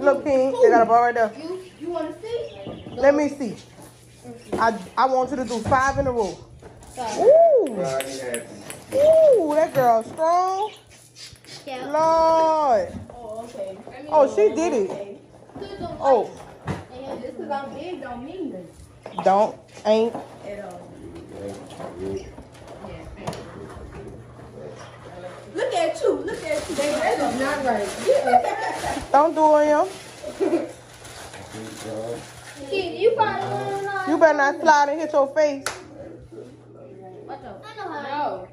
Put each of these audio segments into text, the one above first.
Look, King, they got a ball right there. You you want to see? Let me see. I, I want you to do five in a row. Five. Ooh, Friday ooh, that girl strong. Yeah. Lord. Oh, okay. I mean, Oh, she did it. okay. Oh, And just because I'm big don't mean that don't, ain't. at all. Look at you. Look at you. Baby, that is not right. Don't do it, him. Kid, you probably want. You better not slide and hit your face. Watch out. I know how. No.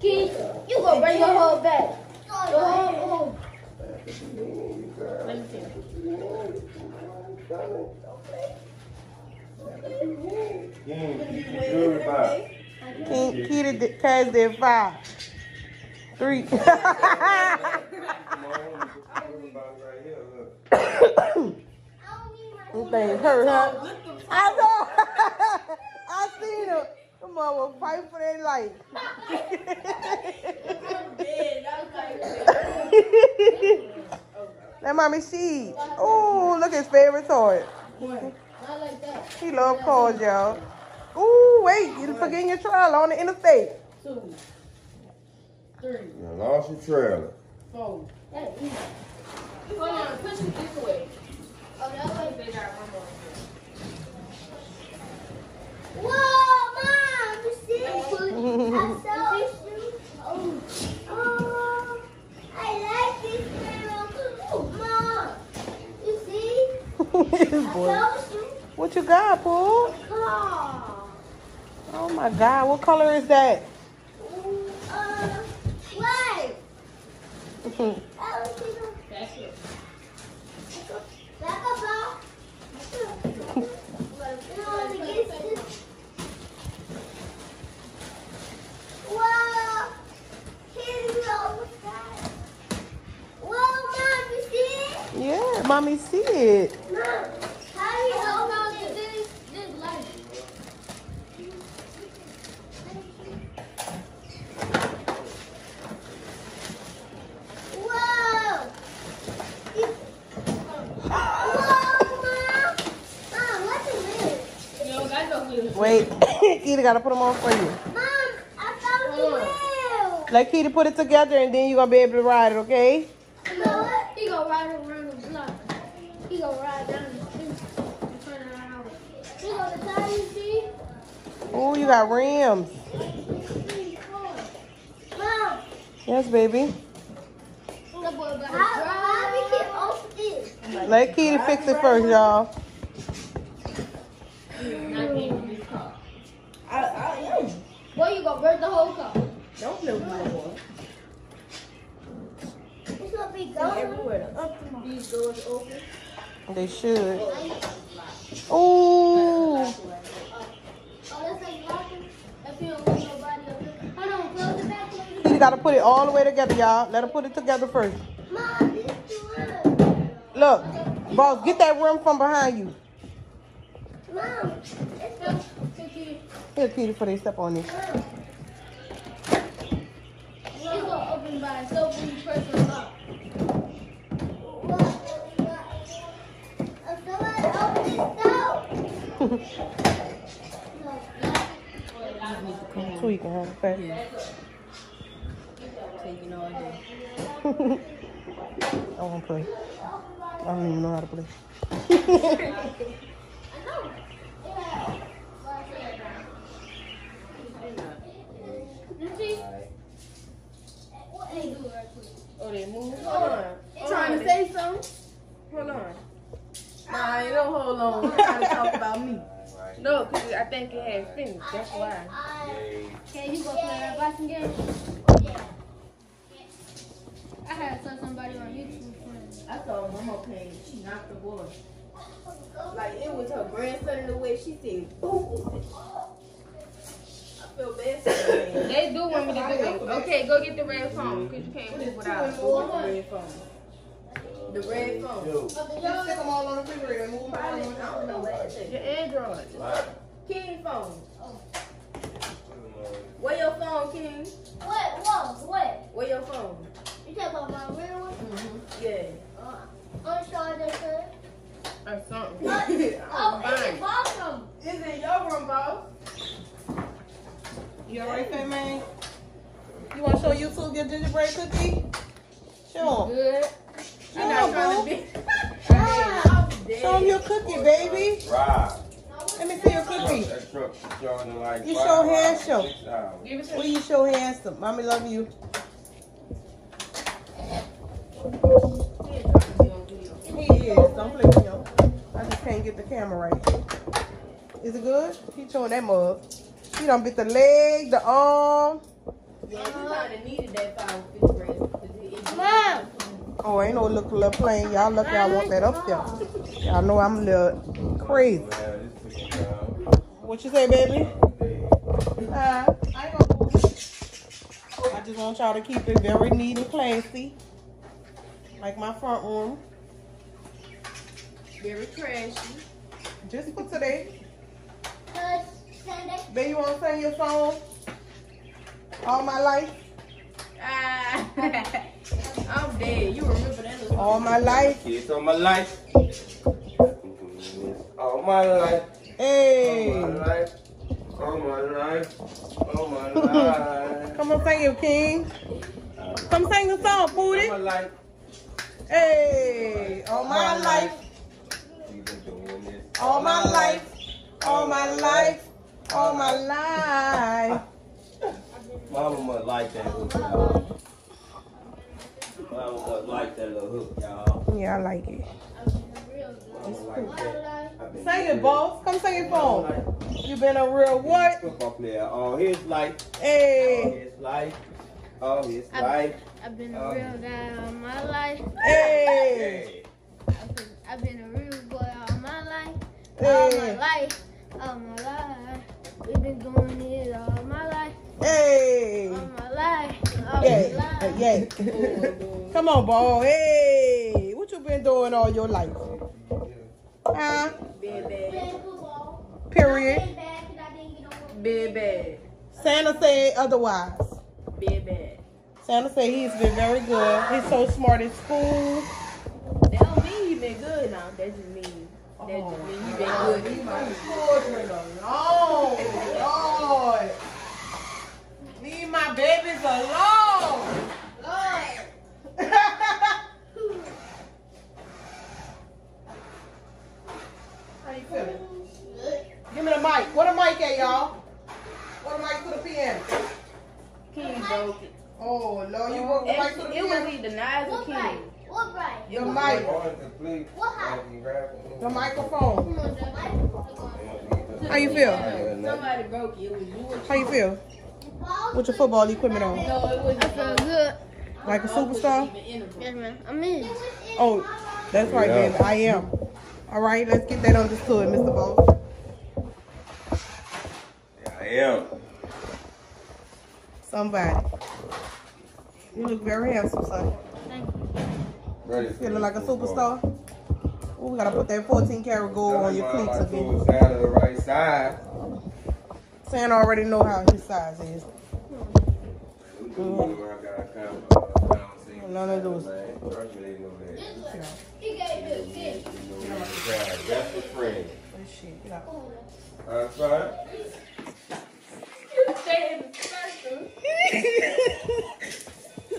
Kid, you go bring your whole back. Oh, your whole, whole. Let me see. Yeah, you can do it by. King, Kitty did, Cass did five. Three. Come on, you can do it by right here, look. Them things hurt, huh? I know. I seen them. Come on, will fight for their life. that mommy she. Oh, look his favorite toy. Not like that. He love cars, y'all. Ooh, wait, you forgetting your trailer on the interstate. Two. Three. You lost your trailer. Four. That is easy. Hold on, push it this way. Oh, that way. They got one more. Whoa, mom, you see? I saw you. Oh, oh, I like this girl. Mom, you see? This I saw you. What you got, Pooh? Car. Oh my God, what color is that? Uh, wait. I don't see the That's it. back of her. No, the kids just- Whoa. Here we go. Whoa, Mom, you see it? yeah, mommy see it. Mom, how do you Oh, no, open it? this, this light. Whoa! Whoa, Mom! Mom, what's this? You don't got no wheels. Wait, Kitty gotta put them on for you. Mom, I found the wheel. Let Kitty put it together and then you're gonna be able to ride it, okay? You know what? He gonna ride around the block. He gonna ride down the street and turn around. He gonna tell you, see? Oh, you got rims. Mom, Yes, baby. That boy got how, how we can open this? Let Kitty fix it first, y'all. Boy, you the whole car. Don't play with my boy. It's gonna be going. Everywhere. Up. These doors open. They should. Oh, Ooh. Oh, that's like locking. If you don't want nobody up there. Hold on, close the back. close gotta put it all the way together, y'all. Let her put it together first. Mom, this is good. Look, boss, get that rim from behind you. Mom, it's back. Take it. Here, Kitty, before they step on it. By itself when you press the lock. what? If somebody open this door. I'm tweaking, huh? Okay. Taking all day. I won't play. I don't even know how to play. You see? What they do right quick. Oh, they move. Hold on. Oh, trying to say something? Hold on. Nah, you don't hold on. You're trying to talk about me. No, because I think it had finished. That's why. Okay, you gonna play that boxing game? I had saw somebody on YouTube. I saw Mama playing. She knocked the boy. Like it was her grandson in the way she said, boom. I feel bad for the man. They do want me to do it. Okay, go get the red phone because you can't move without it. The red phone. The red phone. Yo, Stick them all on the refrigerator and move them I don't, know what that is. Your Android. King phone. Where your phone, King? What? Whoa, what? Where your phone? You talking about my real one? Yeah. Uh, uncharted Or something. Oh, it's fine. in bottom. It's in your room, boss. You alright, fat man? You want to show YouTube your gingerbread cookie? Show 'em. Good. Show I'm 'em, not trying to boo. be. Ah, I'm. Show 'em your cookie, baby. Right. Let me see your cookie. That truck showing in like You show hand hours, show. six hours. Give it to What me. you show handsome? Mommy love you. He is. Don't play with him. I just can't get the camera right. Is it good? He showing that mug. He done bit the leg, the arm. Yeah, you of needed that five fifty bread. 'cause it- it- Mom. Oh, ain't no little, little plane. Y'all lucky I want that up there. Y'all know I'm a little crazy. Man, this chicken down. What you say, baby? Uh, I ain't gonna move it. I just want y'all to keep it very neat and classy. Like my front room. Very trashy. Just for today. Uh, Sunday. Baby, you wanna sing your song? All my life? Ah, I'm dead. You remember that All my life. Kids all my life. All my life. Hey. All my life. All my life. All my life. Come on, sing it, King. Come sing the song, All my life. Hey. All my life. We've been. All my life. All my life. All my life. Mama must like that hook, y'all. Mama must like that little hook, y'all. Yeah, I like it. Mama like that. I've been Sing it, doing boss. Come sing it for this. him. You been a real what? Football player all his life. Hey. All Hey. his life. All his I've- life. I've been a real guy all my life. Hey. Hey. I've been, I've been a real boy all my life. All my life. All my life. We've been doing it all my life. Hey. All my life. All Yeah. my life. Yeah. Come on, ball. Hey. What you been doing all your life? Huh? bad, bad, Period. bad, bad, Santa said otherwise. bad, bad. Santa said he's been very good. He's so smart in school. That don't mean you been good now. That just mean that just mean been good. in school. children alone. Lord. Leave my babies alone. How you feeling? Give me the mic. What a mic at, y'all? What a mic to the piano? King broke it. Oh, Lord, you broke the mic to the It, it was piano? either Nice or What King. right? What right? Your mic. The microphone. How you feel? Somebody broke it. It was you or How you feel? With your football equipment on? No, it was I feel good. Like a superstar? even in Yes, man. I'm in. Oh, that's right, Yeah. baby. I am. All right, let's get that understood, Mr. Boss. Yeah, I am. Somebody. You look very handsome, son. Thank you. Ready Feeling like a football. superstar? Oh, we gotta put that 14 karat gold on your cleats again. food sound of the right side. Santa already know how his size is. Mm-hmm. I got a count, pound single. None of those. Man, trust me, they know that. He gave me a You gift. know what I'm saying? That's a friend. That shit, get out. That's right. Stay in the circle. Stay in the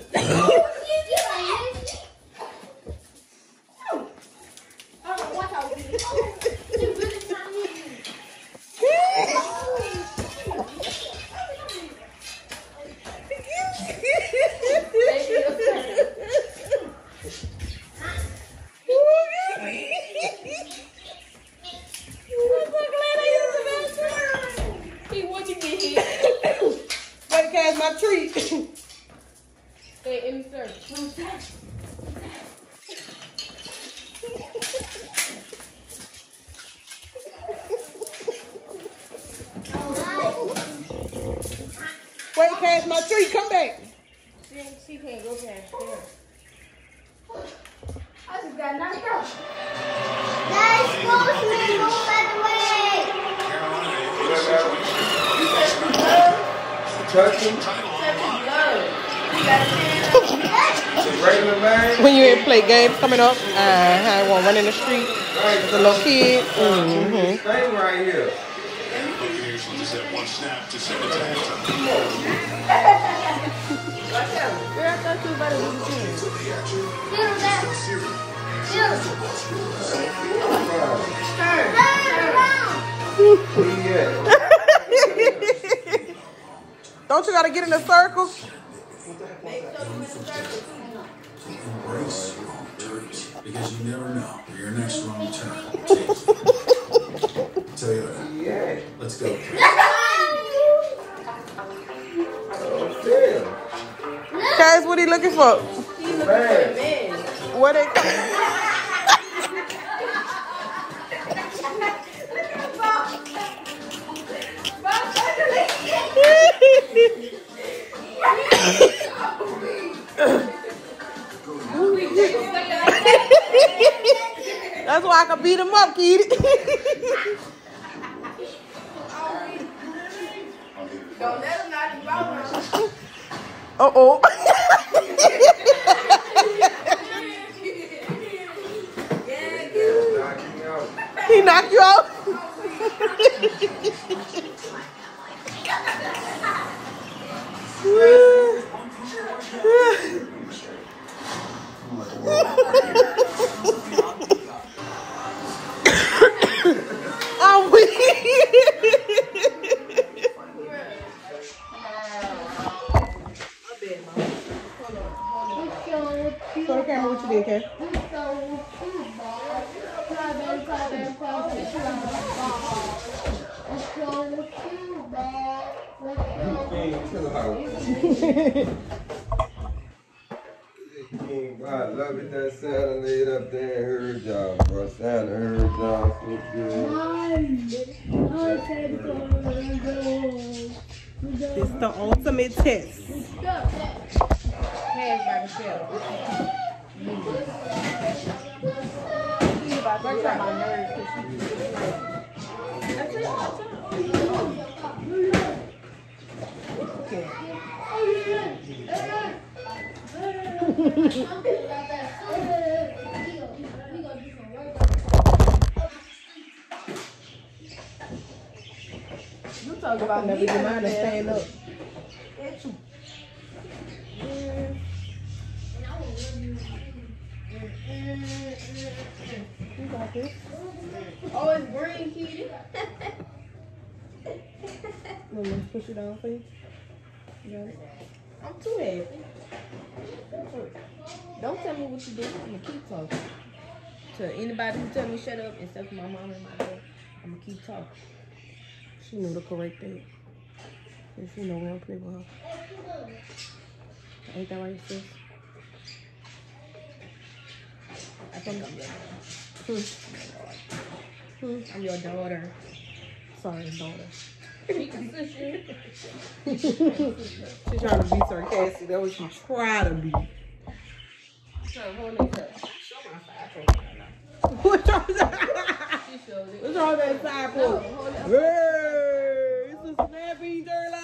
circle. He what you get here? Better catch my treat. Stay in the circle. Wait, catch my treat. Come back. She, she can't go past there. I just got knocked out. Touch him. Such a love. You got a chance. Regular man. When you ain't play games coming up, uh, I want run in the street as a little kid. Mm-hmm. One. Don't you gotta get in the circle? Embrace wrong turns because you never know where your next wrong turn Tell you what, Yeah. let's go. Oh, Guys, what are you looking for? damn. Man. Man. Where they come? That's why I can beat him up, kid. Don't let him knock you out. Uh oh. He knocked you out. She's to get on my nerves 'cause she- That's it, that's it. Okay. You talk about Never get mine up. You got this. Oh, it's green, Kitty. Let me push it down for you. You got it? I'm too happy. Don't tell me what to do. I'm gonna keep talking. To anybody who tell me shut up, except for my mom and my dad, I'm gonna keep talking. She knew the correct thing. And she know we don't play with her. Ain't that right, sis? I think I'm your Hmm. Hmm. I'm your daughter. Sorry, daughter. She can sister. She trying to be sarcastic. That was she try to be. Hold it up. Show my side profile. What's wrong with that? What's wrong with that side No, porch? hold it up. Hey, it's a snappy dirt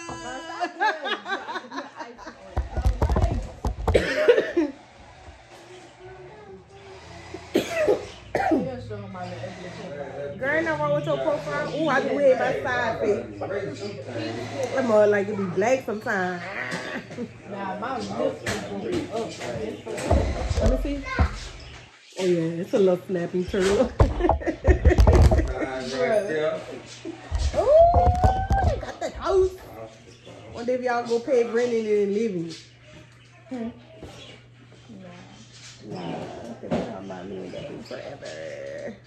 Girl, ain't nothing wrong with your profile. Ooh, I can wear my side face. I'm more like it be black sometimes. Nah, is going up. Let me see. Oh yeah, it's a little snappy turtle. Ooh, got the house. One day if y'all go pay rent and live in it. Hmm. Nah, talking about me and that be forever.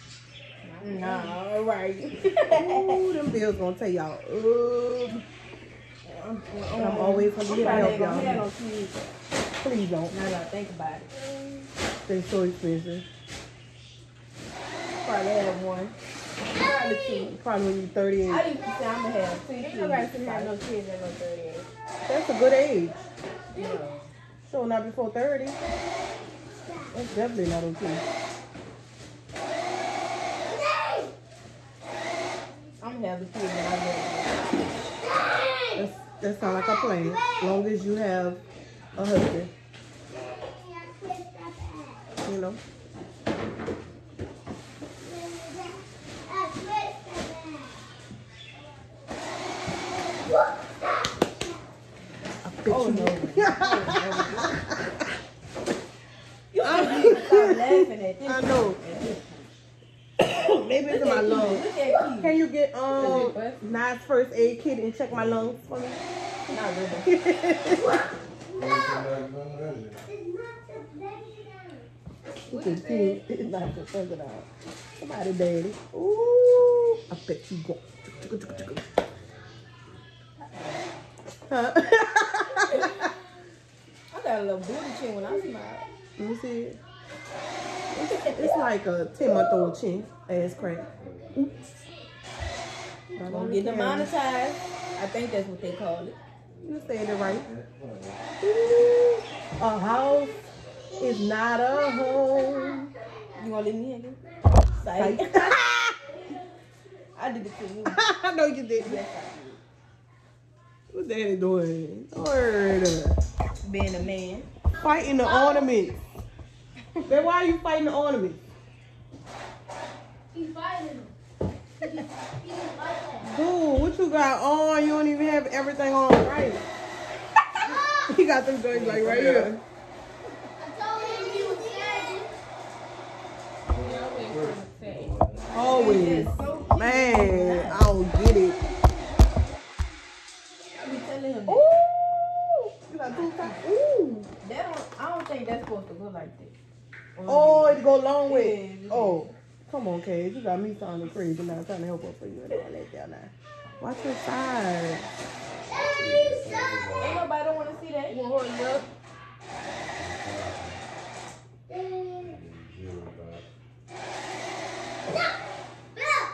Nah, mm. all right. Ooh, them bills gonna tell y'all. Ooh. I'm, I'm always gonna be here to help y'all. Please don't. Now that I think about it. They're so expensive. Probably have one. Probably two. Probably when you're 38. I used to say I'm gonna have two. Ain't nobody should have no kids at no 38. That's a good age. Yeah. So not before 30. That's definitely not okay. I'm have a kid when I'm. That's, that sounds like a plan. As long as you have a husband. you know. Oh no. you Stop laughing at this. I know. Maybe it's in my lungs. Look at Keith. Can you get um What? nice first aid kit and check my lungs for me? Not really. You can see it's not the figure it out. Somebody daddy. Ooh, I bet you go. Huh? I got a little booty chin when I smile. Let me see it. It's, like a 10 month old chin. Ass crack. Oops. Not Gonna get the camera. demonetized. I think that's what they call it. You said it right. Ooh, A house is not a home. You gonna leave me again? Psych. I did it to you. I know you did. Yes, What daddy doing? Word. Being a man. Fighting the ornaments. Then why are you fighting the ornaments? He's fighting him. He, he didn't like. Dude, what you got on? You don't even have everything on right. he got them joints like right here. I told him he was scared. Always. Man, I don't get it. I be telling him Ooh. that. You got two sides. Ooh. That don't, I don't think that's supposed to go like that. Oh, oh it go a long way. Yeah. Oh, come on, Kay. You got me sounding crazy now. Trying to help up for you and all that down there. Watch your side. Ain't nobody don't want to see that. You want to hold it up?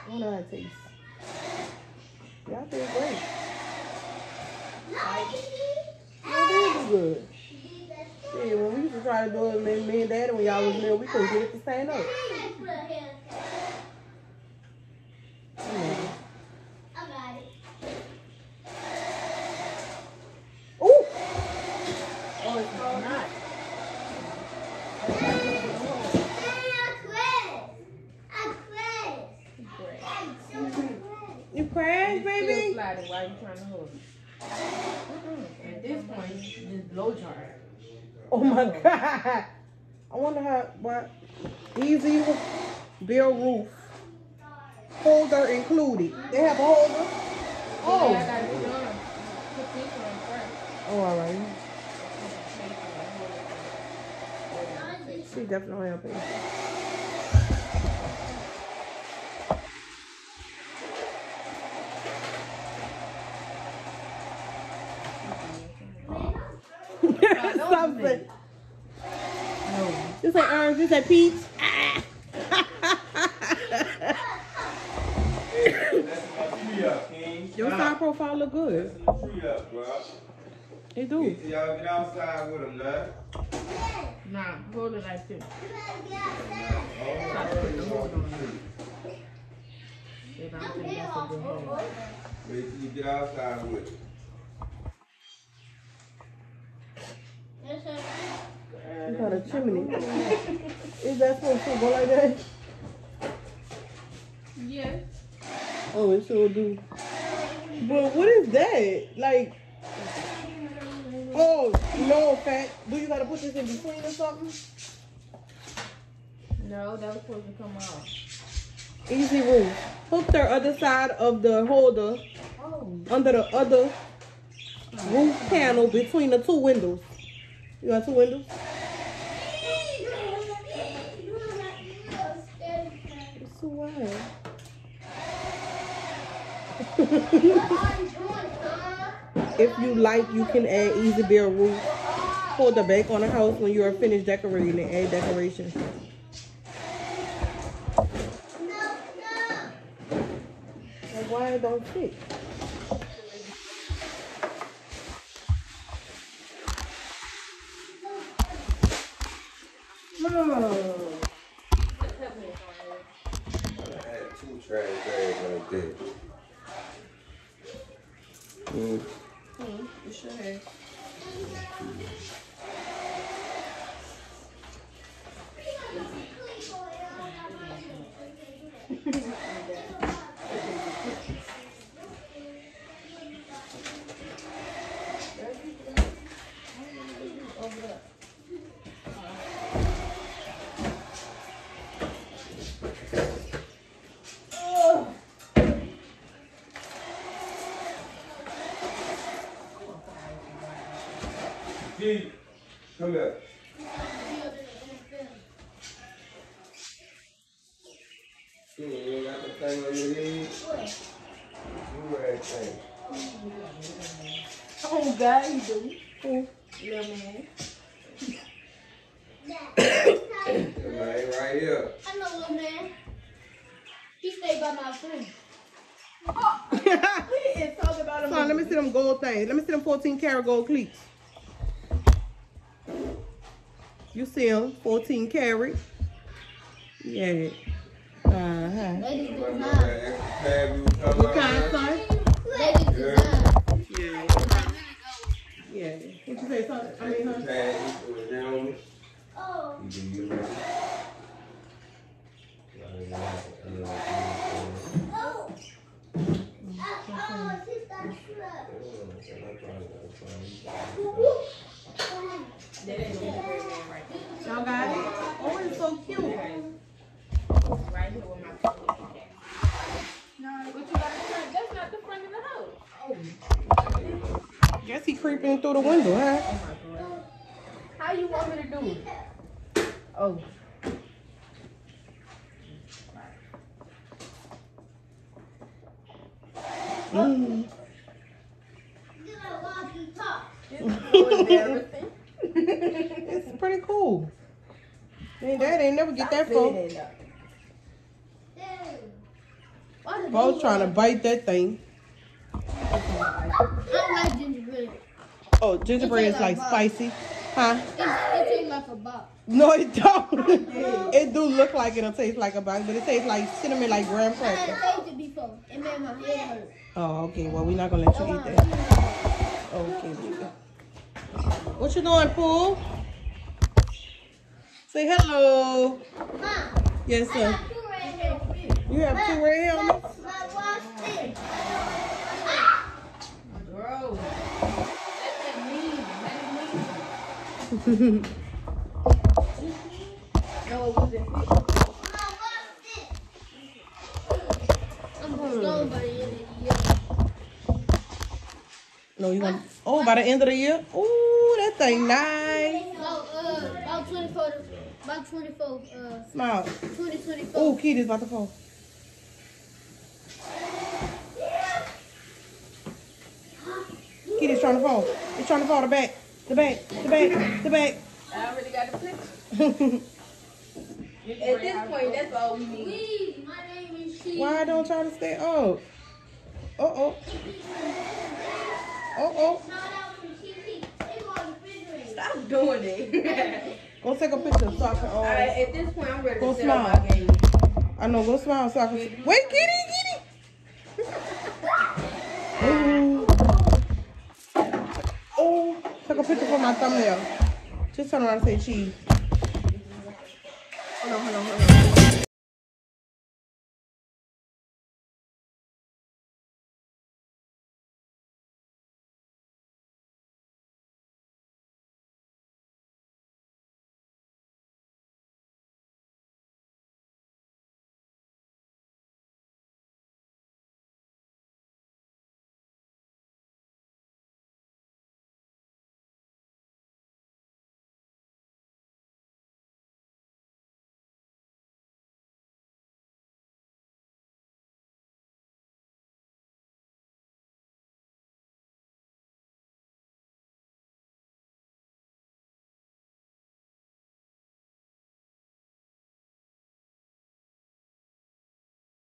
I wonder how it tastes. Yeah, I feel great. Yeah, it is good. Yeah, when we used to try to do it, me, me and Daddy, when y'all was little, we couldn't get it to stand up. Ooh! Oh, it's not. You crashed, Still baby? sliding while you trying to hold it. At this point, just blow dry. Oh my God. I wonder how, what? Easy bill roof. Holder included. They have a holder? I Oh. this. Oh, all right. She definitely helping. It. No. This ain't orange, this ain't peach. Tree up, Your side profile look good. Tree. It do. Y'all get outside with them, nah. Nah, hold it like this. If I don't think that's a. Wait till you get outside with it. You got a chimney. Is that supposed to go like that? Yes. Oh, it sure do. But what is that? Like, oh, no, fat. Do you gotta put this in between or something? No, that was supposed to come out. Easy roof. Hook the other side of the holder Oh. under the other roof panel between the two windows. You got two windows? It's too wide. If you like, you can add easy bear roof for the back on the house when you are finished decorating and add decoration. Like why it don't fit? Oh. Like that. Mm. You should have. You ain't got the thing on your head. You wear that thing. Oh, God, you do. Oh, little man. The man right here. I know, little man. He stayed by my friend. We is talking about Son, let me see them gold things. Let me see them 14 karat gold cleats. You see them? 14 karat. Yeah. Uh-huh. Ladies Remember design. that extra tab you was talking What kind, son? Ladies. Yeah. Yeah. What you say, son? I mean, huh? tab you put down. You Oh. can use it. Oh. Oh, sister, Y'all got it? Oh, it's so cute. Right here with my No, but you gotta. That's not the front of the house. Guess he creeping through the window, huh? How you want me to do it? Oh. It's pretty cool. Ain't that ain't never get that in there. Trying to bite that thing. I like gingerbread. Oh, gingerbread is like spicy. Huh? It, tastes like a box. No, it don't. it do look like it'll taste like a box, but it tastes like cinnamon, like graham I before. It made my head hurt. Oh, okay. Well, we're not gonna let you eat that. Okay, baby. What you doing, Pooh? Say hello. Mom, Yes, sir. got two red. You have two red helmets. But, but watch. Bro. Let that mean. Let it mean. No, it wasn't fit. Mom, watch this. I'm going to go by the end of the year. No, you want? Oh, by the end of the year. Ooh, that thing nice. About, uh, about 24, to- about 24, uh, Smile. 2024. Ooh, Kitty's about to fall. Kitty's trying to fall. It's trying to fall. The back. The back. The back. The back. I already got the picture. At this point, that's all we need. Please, my name is She. Why don't y'all stay up? Uh oh. Oh. Shout out to TT. They go on the refrigerator. Stop doing it. Go take a picture so I can. All Uh, at this point, I'm ready Go to smile. my game. I know. Go smile so I can. Wait, Kitty, Kitty. Ooh. Oh, take a picture for my thumbnail. Just turn around and say cheese. Hold on, hold on, hold on.